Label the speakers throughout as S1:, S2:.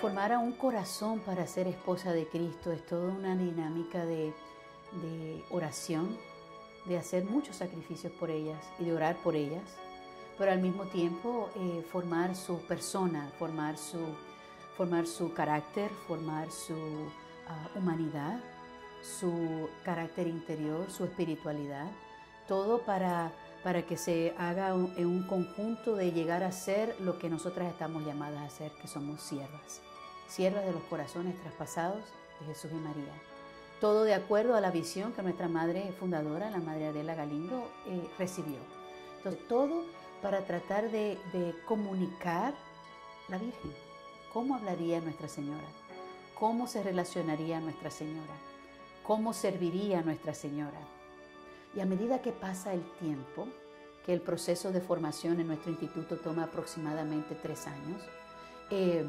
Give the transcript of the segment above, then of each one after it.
S1: Formar a un corazón para ser esposa de Cristo es toda una dinámica de, oración, de hacer muchos sacrificios por ellas y de orar por ellas, pero al mismo tiempo eh, formar su persona, formar su, formar su carácter, formar su ah, humanidad, su carácter interior, su espiritualidad, todo para, para que se haga en un conjunto de llegar a ser lo que nosotras estamos llamadas a ser, que somos siervas, siervas de los corazones traspasados de Jesús y María. Todo de acuerdo a la visión que nuestra madre fundadora, la madre Adela Galindo, eh, recibió. Entonces, todo para tratar de, comunicar la Virgen. ¿Cómo hablaría Nuestra Señora? ¿Cómo se relacionaría Nuestra Señora? ¿Cómo serviría Nuestra Señora? Y a medida que pasa el tiempo, que el proceso de formación en nuestro instituto toma aproximadamente tres años, eh,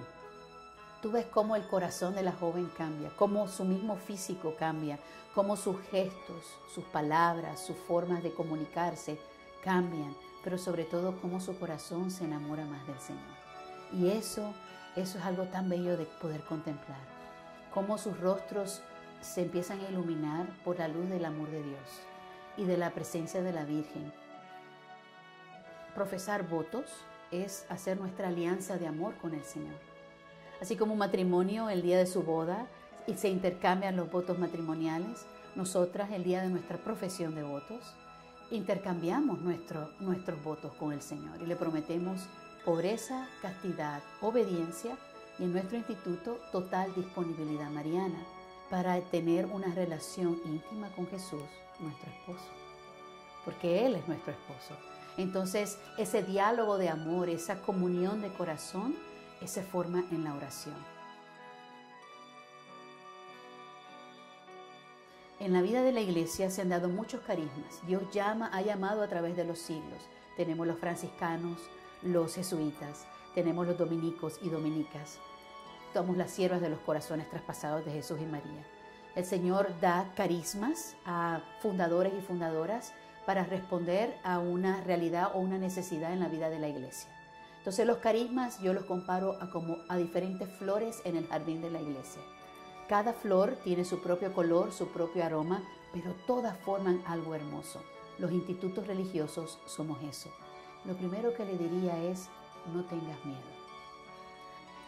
S1: tú ves cómo el corazón de la joven cambia, cómo su mismo físico cambia, cómo sus gestos, sus palabras, sus formas de comunicarse cambian, pero sobre todo cómo su corazón se enamora más del Señor. Y eso, eso es algo tan bello de poder contemplar, cómo sus rostros se empiezan a iluminar por la luz del amor de Dios y de la presencia de la Virgen. Profesar votos es hacer nuestra alianza de amor con el Señor. Así como un matrimonio el día de su boda y se intercambian los votos matrimoniales, nosotras el día de nuestra profesión de votos intercambiamos nuestros votos con el Señor y le prometemos pobreza, castidad, obediencia y en nuestro instituto total disponibilidad mariana para tener una relación íntima con Jesús, nuestro esposo, porque Él es nuestro esposo. Entonces, ese diálogo de amor, esa comunión de corazón, se forma en la oración. En la vida de la iglesia se han dado muchos carismas. Dios llama, ha llamado a través de los siglos. Tenemos los franciscanos, los jesuitas, tenemos los dominicos y dominicas. Somos las siervas de los corazones traspasados de Jesús y María. El Señor da carismas a fundadores y fundadoras para responder a una realidad o una necesidad en la vida de la iglesia. Entonces los carismas yo los comparo a como a diferentes flores en el jardín de la iglesia. Cada flor tiene su propio color, su propio aroma, pero todas forman algo hermoso. Los institutos religiosos somos eso. Lo primero que le diría es, no tengas miedo.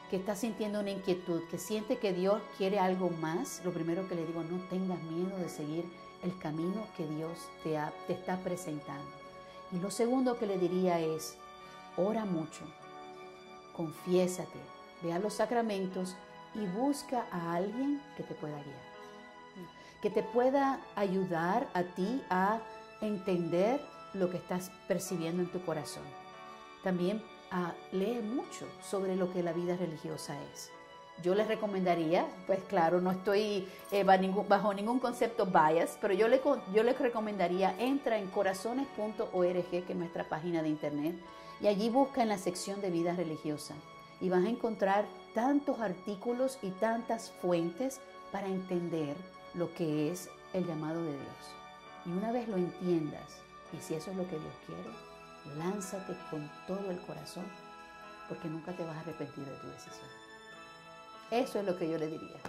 S1: Que estás sintiendo una inquietud, que siente que Dios quiere algo más, lo primero que le digo, no tengas miedo de seguir el camino que Dios te, te está presentando. Y lo segundo que le diría es, ora mucho, confiésate, ve a los sacramentos y busca a alguien que te pueda guiar, que te pueda ayudar a ti a entender lo que estás percibiendo en tu corazón. También a, lee mucho sobre lo que la vida religiosa es. Yo les recomendaría, pues claro, no estoy eh, bajo, ningún, concepto bias, pero yo, le, yo les recomendaría, entra en corazones.org, que es nuestra página de internet, y allí busca en la sección de vida religiosa y vas a encontrar tantos artículos y tantas fuentes para entender lo que es el llamado de Dios. Y una vez lo entiendas, y si eso es lo que Dios quiere, lánzate con todo el corazón, porque nunca te vas a arrepentir de tu decisión. Eso es lo que yo le diría.